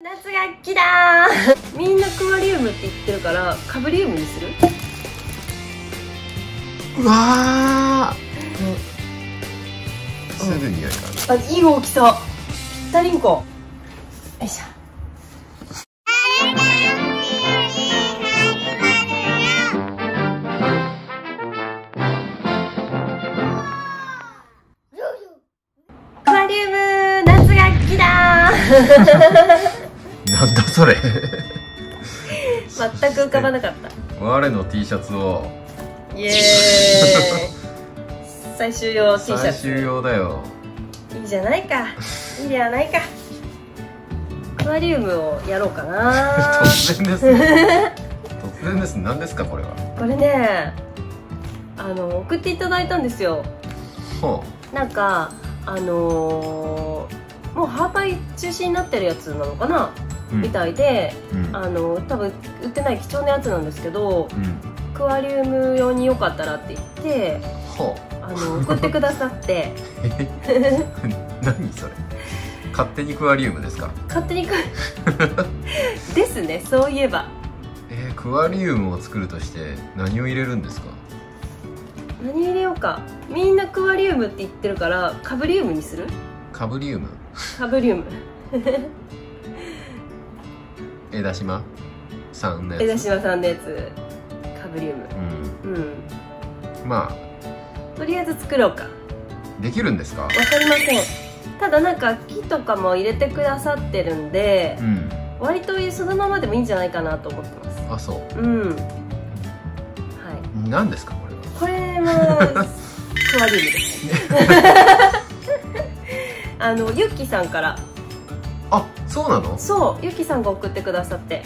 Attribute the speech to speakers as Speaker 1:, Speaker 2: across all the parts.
Speaker 1: 夏が来だー。みんなクアリウムって言ってるからカブリウムにする？
Speaker 2: うわー。すぐ匂いが
Speaker 1: あいい大きさぴったりんこ。よいしょ。クアリウム夏が来だー
Speaker 2: なんだそれ。
Speaker 1: 全く浮かばなかった。
Speaker 2: 我の T シャツを。
Speaker 1: イエーイ。最終用 T シャ
Speaker 2: 最
Speaker 1: ツ
Speaker 2: 終用だよ。
Speaker 1: いいじゃないか。いいではないか。アクアリウムをやろうかな。
Speaker 2: 突然ですね。突然です何ですかこれは。
Speaker 1: これねあの送っていただいたんですよ。
Speaker 2: ほ
Speaker 1: なんかあのーもう販売中止になってるやつなのかな、みたいで
Speaker 2: うん。
Speaker 1: あの多分売ってない貴重なやつなんですけどクアリウム用によかったらって言って
Speaker 2: ほ
Speaker 1: あの送ってくださって。
Speaker 2: う 何それ。勝手にクアリウムですか？
Speaker 1: 勝手にく ですねそういえば。
Speaker 2: えー、クアリウムを作るとして何を入れるんですか？
Speaker 1: 何入れようか。みんなクアリウムって言ってるからカブリウムにする？
Speaker 2: カブリウム。
Speaker 1: カブリウム
Speaker 2: 枝島さんのやつ？
Speaker 1: 枝島さんのやつ。カブリウム
Speaker 2: うん。
Speaker 1: うん。
Speaker 2: ま
Speaker 1: とりあえず作ろうか。
Speaker 2: あできるんですか？
Speaker 1: わかりません。ただなんか木とかも入れてくださってるんで
Speaker 2: うん。
Speaker 1: 割とそのままでもいいんじゃないかなと思ってます。
Speaker 2: あそ
Speaker 1: う。ん。は
Speaker 2: う何ですかこれは？い
Speaker 1: これは クアリウムです。あのユッキさんから
Speaker 2: あそうなの？
Speaker 1: そうユッキさんが送ってくださって。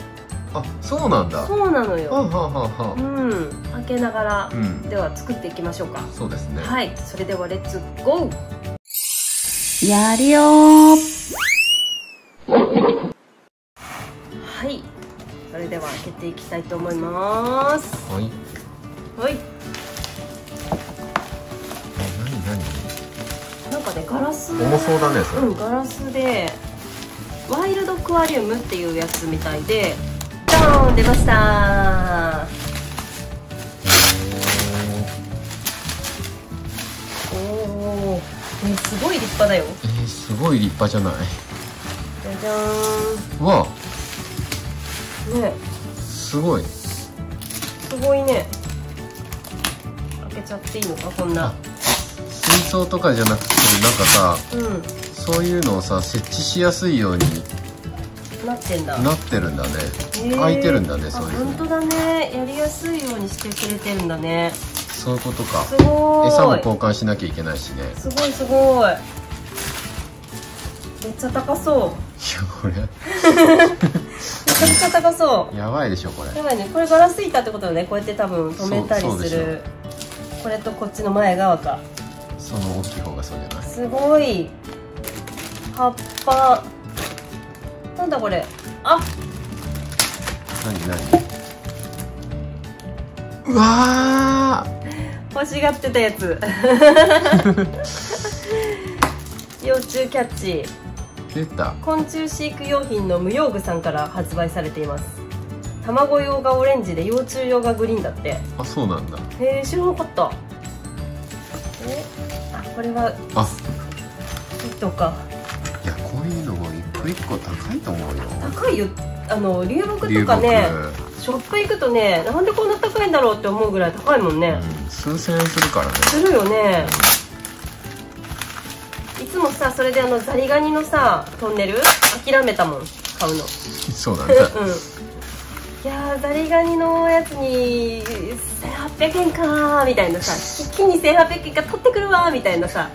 Speaker 2: あそうなんだ。は
Speaker 1: そうなの
Speaker 2: あ、
Speaker 1: よ。
Speaker 2: はあはあは
Speaker 1: うん。開けながら
Speaker 2: あ、うん。
Speaker 1: では作っていきましょうか。
Speaker 2: そうですね。
Speaker 1: はい。それではレッツゴーやるよー。はい。それでは開けていきたいと思います。
Speaker 2: はい。
Speaker 1: はい。
Speaker 2: え何何
Speaker 1: なんかねガラス。
Speaker 2: 重そうだねそれ、
Speaker 1: うんガラスでワイルドクアリウムっていうやつみたいでドーン出ました。おおー、ね、すごい立派だよ。
Speaker 2: えー、すごい立派じゃない。
Speaker 1: じゃじゃーん。
Speaker 2: うわ
Speaker 1: ね。
Speaker 2: すごい。
Speaker 1: すごいね。開けちゃっていいのかこんな。
Speaker 2: 水槽とかじゃなくてなんかさ
Speaker 1: うん
Speaker 2: そういうのをさ設置しやすいように
Speaker 1: なってんだ。
Speaker 2: なってるんだね。開いてるんだねそういう
Speaker 1: 本当だね。やりやすいようにしてくれてるんだね。
Speaker 2: そういうことか。
Speaker 1: すごーい。
Speaker 2: 餌も交換しなきゃいけないしね。
Speaker 1: すごいすごい。めっちゃ高そう。
Speaker 2: いやこれ。
Speaker 1: めちゃくちゃ高そう。
Speaker 2: やばいでしょこれ。
Speaker 1: やばいね。これガラス板ってことだね。こうやって多分止めたりする。これとこっちの前側か。
Speaker 2: その大きい方がそうじゃない？
Speaker 1: すごい葉っぱ。なんだこれ。あ。
Speaker 2: 何何？うわ
Speaker 1: 欲しがってたやつ。幼虫キャッチ。
Speaker 2: ー出た。
Speaker 1: 昆虫飼育用品の無用具さんから発売されています。卵用がオレンジで幼虫用がグリーンだって。
Speaker 2: あそうなんだ。
Speaker 1: へえ知らなかった。えあこれは。
Speaker 2: あ。
Speaker 1: 糸か
Speaker 2: のも一個一個高いと思うよ。
Speaker 1: 高いよ。あの流木とかねショップ行くとねなんでこんな高いんだろうって思うぐらい高いもんね、
Speaker 2: うん、数千円するからね。
Speaker 1: するよね。いつもさそれであのザリガニのさトンネル諦めたもん買うの。
Speaker 2: そうだ
Speaker 1: うん。いやーザリガニのやつに1800円かーみたいなさ。一気に1800円か取ってくるわーみたいなさ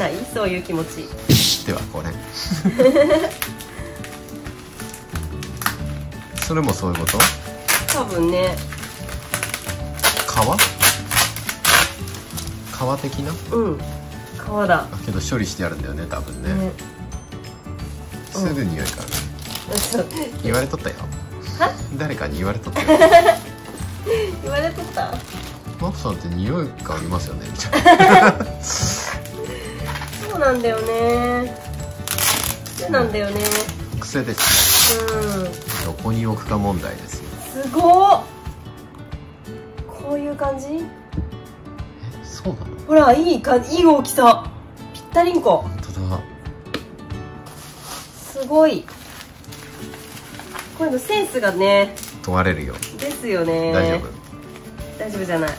Speaker 1: ない？そういう気持ち。
Speaker 2: ではこれ。それもそういうこと？
Speaker 1: 多分ね。
Speaker 2: 皮皮的な？
Speaker 1: うん。皮だ。
Speaker 2: だけど処理してあるんだよね多分ね。
Speaker 1: ね。
Speaker 2: すぐ匂いから。ね
Speaker 1: そう
Speaker 2: 言われとったよ。
Speaker 1: は？
Speaker 2: 誰かに言われとったよ。
Speaker 1: 言われとった？
Speaker 2: マコさんって匂いがありますよねみたいな
Speaker 1: そうなんだよね。そうなんだよね。
Speaker 2: 癖です。どこに置くか問題ですよ。
Speaker 1: すごっ。こういう感じ？
Speaker 2: えそうなの？
Speaker 1: ほらいいかいい大きさ。ぴったりんこ。
Speaker 2: 本当だ。
Speaker 1: すごい。こういうのセンスがね
Speaker 2: 問われるよ。
Speaker 1: ですよね。
Speaker 2: 大丈夫。
Speaker 1: 大丈夫じゃない。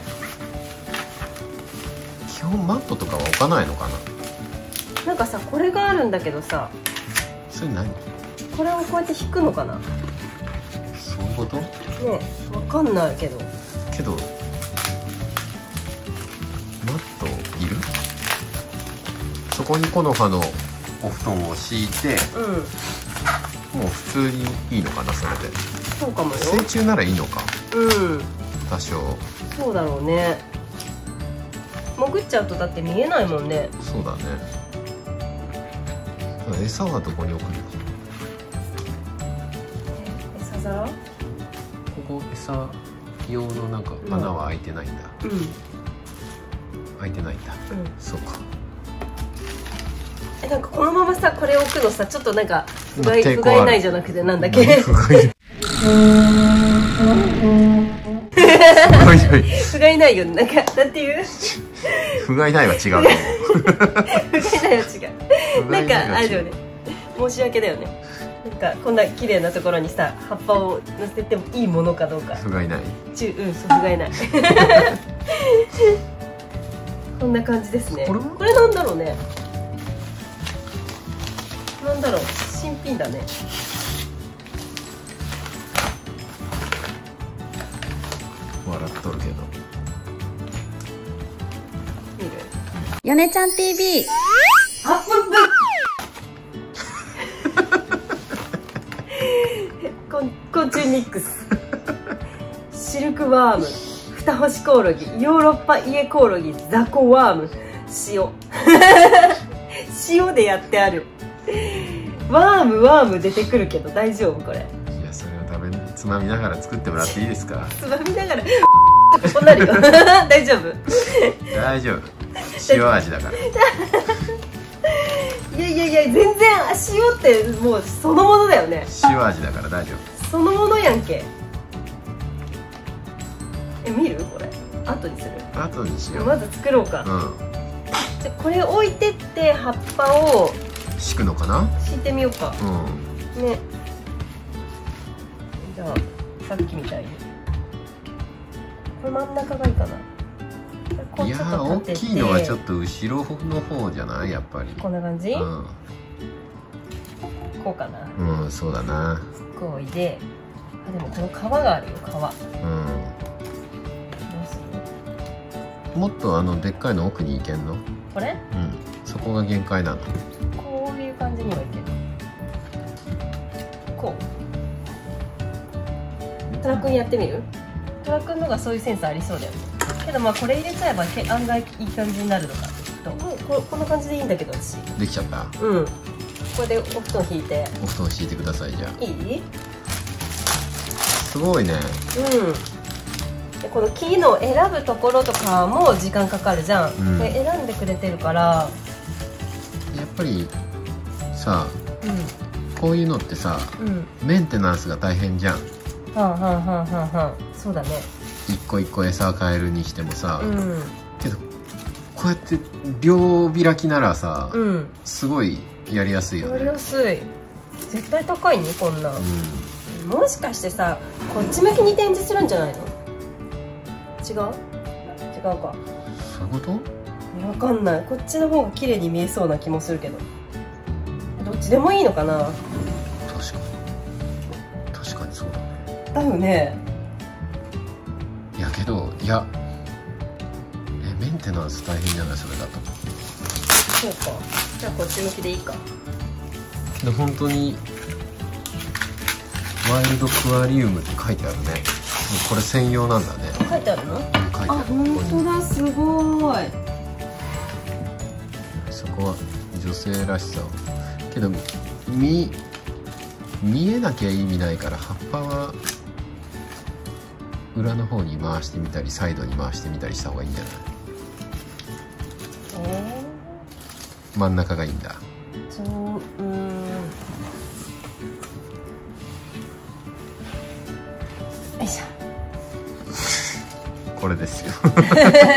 Speaker 2: 基本マットとかは置かないのかな？
Speaker 1: なんかさこれがあるんだけどさ
Speaker 2: それ何？
Speaker 1: これをこうやって引くのかな？ね
Speaker 2: そういうこと？
Speaker 1: わかんないけど。
Speaker 2: けどマットいる？そこに木の葉のお布団を敷いて
Speaker 1: うん。
Speaker 2: もう普通にいいのかなそれで？
Speaker 1: そうかもよ。
Speaker 2: 成虫ならいいのか？
Speaker 1: うん。
Speaker 2: 多少。
Speaker 1: そうだろうね。潜っちゃうとだって見えないもんね。
Speaker 2: そうだね餌はどこに置くの？
Speaker 1: 餌皿
Speaker 2: ここ餌用のなんか穴は開いてないんだ、
Speaker 1: うん。
Speaker 2: 開いてないんだ。
Speaker 1: うん。
Speaker 2: そうか。
Speaker 1: えなんかこのままさこれ置くのさちょっとなんか不甲斐ないじゃなくてなんだっけ？
Speaker 2: 不甲斐ない。
Speaker 1: よなんかなんていう？
Speaker 2: 不甲斐ないは違うと思う。
Speaker 1: 不甲斐ないは違うなんかあれだ。よね。申し訳だよね。なんかこんな綺麗なところにさ葉っぱを乗せてもいいものかどうか。
Speaker 2: 不甲斐ない。
Speaker 1: 中うんそう不甲斐ない。こんな感じですね。
Speaker 2: これは
Speaker 1: これなんだろうね。なんだろう。新品だね。
Speaker 2: 笑っとるけど。
Speaker 1: 見る。
Speaker 3: よねちゃん TV
Speaker 1: ミックスシルクワーム。二星コオロギ。ヨーロッパイエコオロギ。ザコワーム。塩。塩でやってある。ワームワーム出てくるけど大丈夫これ。
Speaker 2: いやそれを食べつまみながら作ってもらっていいですか？
Speaker 1: つまみながら。こうなるよ 大丈夫？
Speaker 2: 大丈夫。塩味だから。
Speaker 1: いやいやいや全然塩ってもうそのものだよね。
Speaker 2: 塩味だから大丈
Speaker 1: そのものやんけ。え見るこれ？後にする。
Speaker 2: 夫後にしよう。
Speaker 1: まず作ろうか、
Speaker 2: うん。
Speaker 1: じゃこれ置いてって葉っぱを
Speaker 2: 敷くのかな？
Speaker 1: 敷いてみようか。
Speaker 2: うん。
Speaker 1: ね。じゃあさっきみたいに。これ真ん中がいいかな。
Speaker 2: いやー大きいのはちょっと後ろの方じゃない？やっぱり。
Speaker 1: こんな感じ、
Speaker 2: う
Speaker 1: こうかな、
Speaker 2: ん、うん、そうだな
Speaker 1: こう置いてあでもこの皮があるよ皮。どう
Speaker 2: うん
Speaker 1: する？
Speaker 2: もっとあのでっかいの奥に行けんの？
Speaker 1: これ？
Speaker 2: うん。そこが限界なの。
Speaker 1: こういう感じにはいける。こう。トラ君やってみる？トラ君のがそういうセンスありそうだよ。ねけどまあこれ入れちゃえばけ案外いい感じになるのか。ともうここんな感じでいいんだけど私。
Speaker 2: できちゃった？
Speaker 1: うんこれでお布団引いて。
Speaker 2: お布団敷いてくださいじゃあ。
Speaker 1: いい？
Speaker 2: すごいね。
Speaker 1: うん。でこの木の選ぶところとかも時間かかるじゃん、
Speaker 2: うん。
Speaker 1: で選んでくれてるから。
Speaker 2: やっぱりさ
Speaker 1: う
Speaker 2: こういうのってさ
Speaker 1: んうん。
Speaker 2: メンテナンスが大変じゃん。
Speaker 1: はんはんはんはんはんそうだね。
Speaker 2: 一個一個餌変えるにしてもさ、
Speaker 1: うん。
Speaker 2: けどこうやって両開きならさ、
Speaker 1: うん。
Speaker 2: すごいやりやすいよ
Speaker 1: やり
Speaker 2: ね
Speaker 1: やすい。絶対高いねこんなん。
Speaker 2: う
Speaker 1: もしかしてさこっち向きに展示するんじゃないの？違う？違うか。
Speaker 2: んそういうこと？
Speaker 1: わかんない。こっちの方が綺麗に見えそうな気もするけど。どっちでもいいのかな？
Speaker 2: 確かに。確かにそうだね。
Speaker 1: だよね。
Speaker 2: いやけどいやえメンテナンス大変じゃない？それだと
Speaker 1: そうか。じゃあこっち向きでいいか。
Speaker 2: けど本当にワイルドクアリウムって書いてあるね。これ専用なんだね。
Speaker 1: 書いてあるの？
Speaker 2: うん書いてあ
Speaker 1: あ
Speaker 2: る。ここに
Speaker 1: だすごい。
Speaker 2: そこは女性らしさを。けど見見えなきゃ意味ないから葉っぱは裏の方に回してみたりサイドに回してみたりした方がいいんじゃない？真ん中がいいんだ。
Speaker 1: そうん。よいしょ。
Speaker 2: これですよ。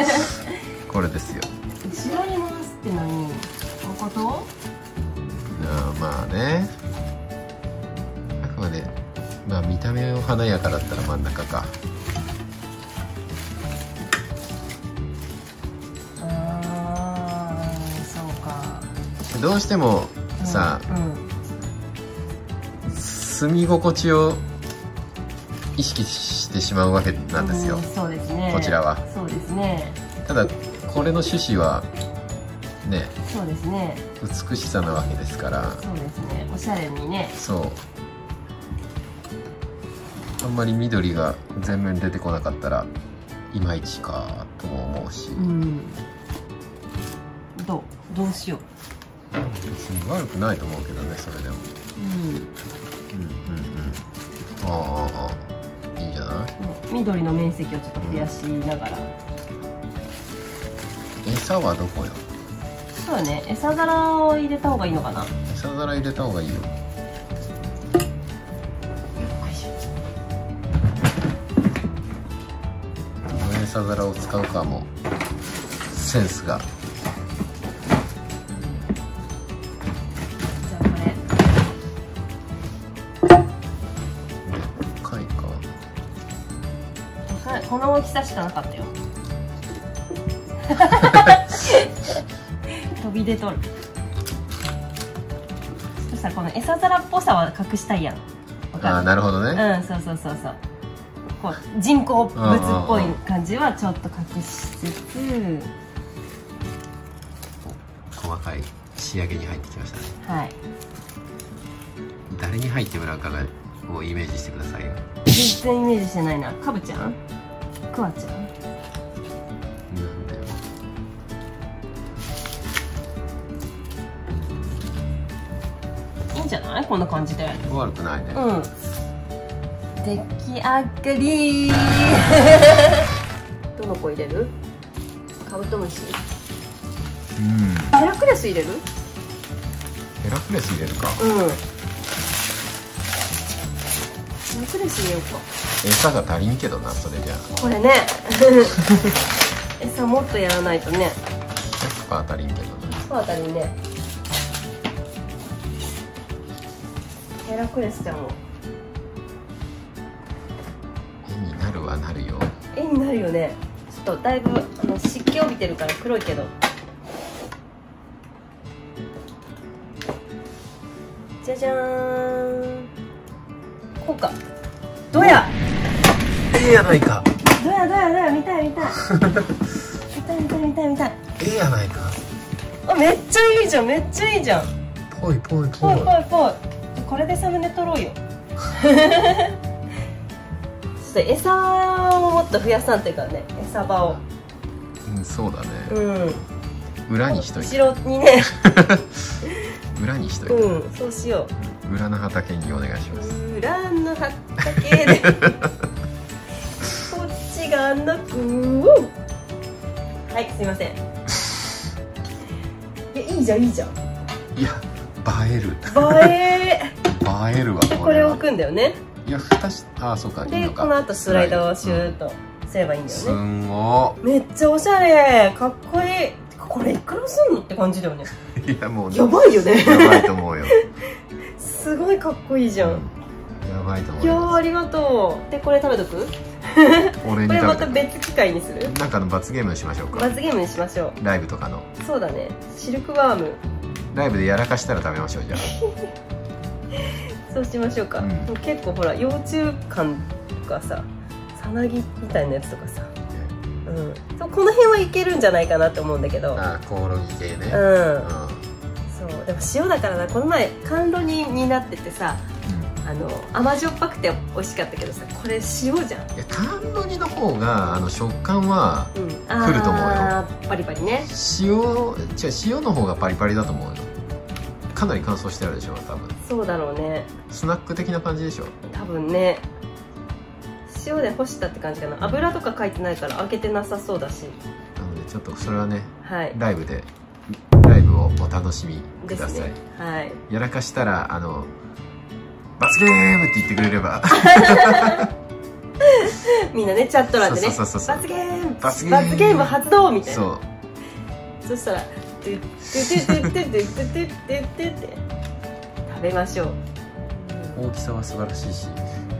Speaker 2: これですよ。
Speaker 1: 後ろに回すって
Speaker 2: のこまあね。あくまでまあ見た目を華やかだったら真ん中か。どうしてもさ、
Speaker 1: うん
Speaker 2: 住み心地を意識してしまうわけなんですよ。
Speaker 1: うん、そうですね。
Speaker 2: こちらは。
Speaker 1: そうですね。
Speaker 2: ただこれの趣旨はね
Speaker 1: そうですね。
Speaker 2: 美しさなわけですから。
Speaker 1: そうですね。おしゃれにね。
Speaker 2: そう。あんまり緑が全面に出てこなかったらいまいちかとも思うし、
Speaker 1: うん。どうどうしよ
Speaker 2: 別に悪くないと思うけどねそれでも
Speaker 1: ううん。
Speaker 2: うん。うん。うん。ああああいいん。じゃない
Speaker 1: 緑の面積をちょっと増やしながら、
Speaker 2: 餌はどこよ
Speaker 1: そうね餌皿を入れた方がいいのかな
Speaker 2: 餌皿入れた方がいいよどの餌皿を使うかもセンスが
Speaker 1: この大きさしかなかったよ。飛び出とる。そしたらこの餌皿っぽさは隠したいやん。
Speaker 2: ああなるほどね、
Speaker 1: うんそうそうそうそう。こう人工物っぽい感じはちょっと隠しつつ。
Speaker 2: 細かい仕上げに入ってきましたね。
Speaker 1: はい。
Speaker 2: 誰に入ってもらうかがをイメージしてくださいよ。
Speaker 1: 全然イメージしてないな。かぶちゃん？くわちゃん？
Speaker 2: なんだよ
Speaker 1: いいんじゃない？こんな感じで。
Speaker 2: 悪くないね、
Speaker 1: うん。出来上がり。どの子入れる？カブトムシ。
Speaker 2: うん。
Speaker 1: ヘラクレス入れる？
Speaker 2: ヘラクレス入れるか。
Speaker 1: うん。ヘラクレス入れようか
Speaker 2: 餌が足りんけどなそれじゃ
Speaker 1: これね。餌もっとやらないとね。
Speaker 2: 100%足りんけど。な
Speaker 1: そうあたりね。ヘラクレスちゃんも。
Speaker 2: 絵になるはなるよ。
Speaker 1: 絵になるよね。ちょっとだいぶあの湿気帯びてるから黒いけど。じゃじゃーん。こうか。どうや？
Speaker 2: ええやないか。
Speaker 1: どうやどうやどうや見たい見たい。見たい見たい見たい見たい。
Speaker 2: ええやないか。
Speaker 1: あめっちゃいいじゃんめっちゃいいじゃん。
Speaker 2: ぽいぽい
Speaker 1: ぽい。ぽいぽいこれでサムネ撮ろうよ。ちょっと餌をもっと増やさんというかね。餌場を。
Speaker 2: うんそうだね。
Speaker 1: うん。
Speaker 2: 裏にしといて。
Speaker 1: 後ろにね。
Speaker 2: 裏にしといて、
Speaker 1: うんそうしよ
Speaker 2: 裏の畑にお願いします。
Speaker 1: う裏の畑で こっちがなくはいすいません。いやいいじゃんいいじゃん。
Speaker 2: いや映える。
Speaker 1: 映え。
Speaker 2: 映えるわ
Speaker 1: でこれを
Speaker 2: これは
Speaker 1: 置くんだよね。
Speaker 2: いや蓋しああそうかいい
Speaker 1: で
Speaker 2: のか。
Speaker 1: この後スライドをシューッとすればいいんだ
Speaker 2: す
Speaker 1: よね。
Speaker 2: んご
Speaker 1: めっちゃおしゃれ。かっこいい。これいくらすんのって感じだよね。
Speaker 2: いやもう
Speaker 1: やばいよね。
Speaker 2: やばいと思うよ、
Speaker 1: すごいかっこいいじゃん、
Speaker 2: うん。やばいと思
Speaker 1: いやー
Speaker 2: いま
Speaker 1: ありがとう。でこれ食べとく？これまた別機会にする？
Speaker 2: なんかの罰ゲームしましょうか。
Speaker 1: 罰ゲームにしましょ
Speaker 2: ライブとかの。
Speaker 1: うそうだね。シルクワーム。
Speaker 2: ライブでやらかしたら食べましょうじゃあ。
Speaker 1: そうしましょうか、
Speaker 2: うん。
Speaker 1: もう結構ほら幼虫感とかささなぎみたいなやつとかさ、うん、そうこの辺はいけるんじゃないかなって思うんだけど。
Speaker 2: ああコオロギ系ね。
Speaker 1: うん。
Speaker 2: うん。
Speaker 1: そう。でも塩だからな。この前甘露煮になっててさあの甘じょっぱくて美味しかったけどさこれ塩じゃん、
Speaker 2: いや甘露煮の方があの食感は
Speaker 1: うん、
Speaker 2: 来ると思うよ。
Speaker 1: あーパリパリね。
Speaker 2: 塩違う塩の方がパリパリだと思うよ。かなり乾燥してあるでしょ多分。
Speaker 1: そうだろうね。
Speaker 2: スナック的な感じでしょ？
Speaker 1: 多分ね。塩で干したって感じかな。油とか書いてないから開けてなさそうだし。
Speaker 2: なのでちょっとそれはね
Speaker 1: はい。
Speaker 2: ライブでライブをお楽しみください、
Speaker 1: ね。はい。
Speaker 2: やらかしたらあの罰ゲームって言ってくれれば。
Speaker 1: みんなねチャット欄でね。
Speaker 2: そうそうそうそう。
Speaker 1: 罰ゲーム。
Speaker 2: 罰ゲーム
Speaker 1: 罰ゲーム発動みたいな。
Speaker 2: そう。
Speaker 1: そしたら「トゥットゥトゥトゥトゥトゥトゥトゥトゥって食べましょ
Speaker 2: 大きさは素晴らしいし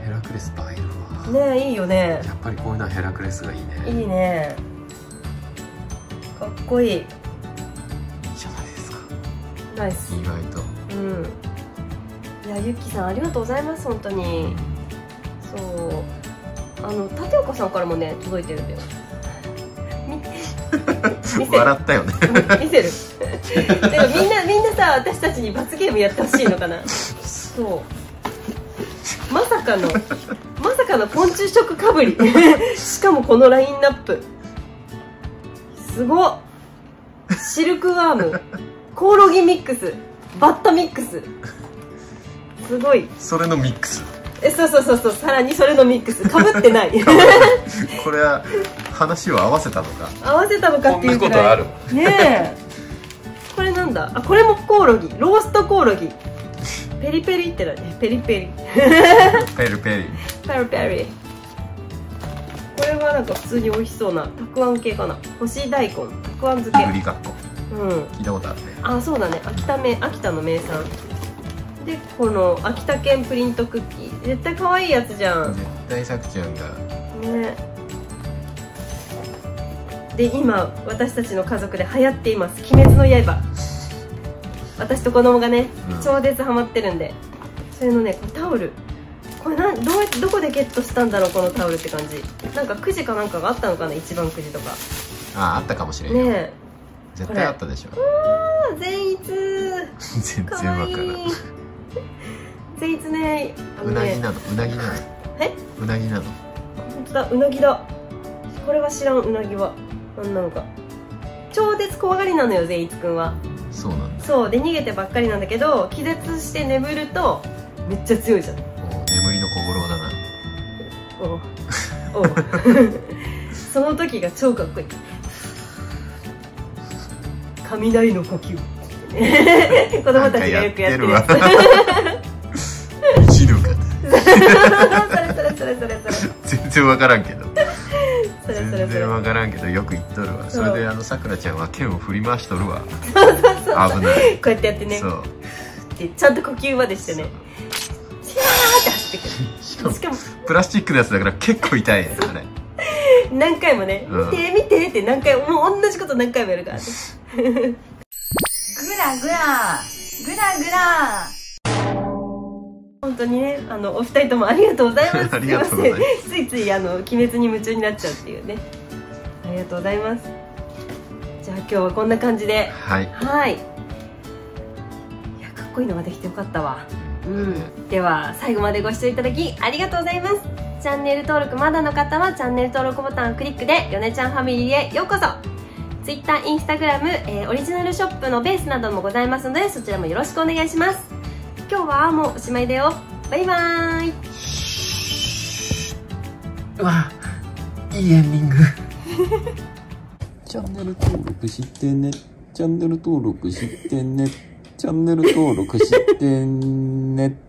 Speaker 2: ヘラクレス映えるわ
Speaker 1: うねえいいよね
Speaker 2: やっぱりこういうのはヘラクレスがいいね
Speaker 1: いいねかっこいい
Speaker 2: いいじゃないですか
Speaker 1: ナイス
Speaker 2: 意外と
Speaker 1: うんいやゆっきさんありがとうございます本当に。そう。あの立岡さんからもね届いてるんだよ。
Speaker 2: 笑ったよね。
Speaker 1: 見せる。でもみんなみんなさ私たちに罰ゲームやってほしいのかな。そう。まさかのまさかの昆虫食かぶり。しかもこのラインナップ。すごっ。シルクワーム。コオロギミックス。バッタミックスすごい。
Speaker 2: それのミックス。
Speaker 1: えそうそうそうそう。さらにそれのミックス。かぶ ってない。
Speaker 2: これは話を合わせたのか。
Speaker 1: 合わせたのかっていうくらい。
Speaker 2: こんなことある
Speaker 1: ねえ。これなんだ。あこれもコオロギ。ローストコオロギ。ペリペリって何ペリペリ。
Speaker 2: ペルペリ。
Speaker 1: ペリペリ。これはなんか普通に美味しそうな。たくあん系かな。干し大根。たくあん漬け。うん。
Speaker 2: 聞いたことあるね。
Speaker 1: あそうだね。秋田名秋田の名産でこの秋田県プリントクッキー。絶対可愛いやつじゃん。
Speaker 2: 絶対さくちゃんが
Speaker 1: ね。で今私たちの家族で流行っています「鬼滅の刃」私と子供がね、
Speaker 2: うん。
Speaker 1: 超絶ハマってるんで。それのねタオル。これなんどうやってどこでゲットしたんだろうこのタオルって感じ。なんかくじかなんかがあったのかな一番くじとか。
Speaker 2: ああったかもしれんよ、
Speaker 1: ねえ。
Speaker 2: 絶対あったでしょ。
Speaker 1: あ善逸。
Speaker 2: 全然
Speaker 1: わ
Speaker 2: からん
Speaker 1: 善逸ねあのね
Speaker 2: うなぎなの？うなぎなの？
Speaker 1: え？
Speaker 2: うなぎなの？
Speaker 1: 本当だうなぎだ。これは知らんうなぎは。何なのか。超絶怖がりなのよ善逸くんは。
Speaker 2: そうなんだ。
Speaker 1: そうで逃げてばっかりなんだけど気絶して眠るとめっちゃ強いじゃん。
Speaker 2: もう眠りの小五郎だな。
Speaker 1: おう。おう。その時が超かっこいい。雷の呼吸。子供たちがよくやってるやそれそれそれそれ
Speaker 2: 全然わからんけど
Speaker 1: それそれ
Speaker 2: 全然わからんけどよく言っとるわ
Speaker 1: そ
Speaker 2: れであのさくらちゃんは剣を振り回しとるわ
Speaker 1: そうそうそう
Speaker 2: 危ない
Speaker 1: こうやってやってね
Speaker 2: そう
Speaker 1: でちゃんと呼吸までしてねシャーって走ってく
Speaker 2: しかも
Speaker 1: しかも
Speaker 2: プラスチックのやつだから結構痛いねあれ
Speaker 1: 何回もね、見て見てって何回もう同じこと何回もやるからね
Speaker 3: グラグラグラグラ
Speaker 1: 本当にねあのお二人ともありがとうございます。
Speaker 2: ありがとうございます。
Speaker 1: ついついあの鬼滅に夢中になっちゃうっていうね。ありがとうございます。じゃあ今日はこんな感じで。
Speaker 2: はい。
Speaker 1: はい。いやかっこいいのができてよかったわ。うん。では最後までご視聴いただきありがとうございます。チャンネル登録まだの方はチャンネル登録ボタンをクリックでヨネちゃんファミリーへようこそ。Twitter、Instagram、えーオリジナルショップのベースなどもございますのでそちらもよろしくお願いします今日はもうおしまいだよバイバーイ
Speaker 2: うわいいエンディング
Speaker 4: チャンネル登録してね。チャンネル登録してね。チャンネル登録してね。